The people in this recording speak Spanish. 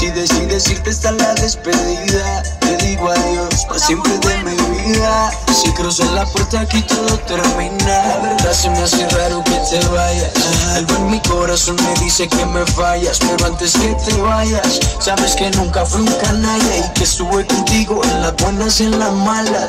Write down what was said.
Si decides irte está la despedida, te digo adiós, para siempre de mi vida. Si cruzas la puerta aquí todo termina. La verdad se me hace raro que te vayas. Algo en mi corazón me dice que me fallas, pero antes que te vayas, sabes que nunca fui un canalla y que estuve contigo en las buenas y en las malas.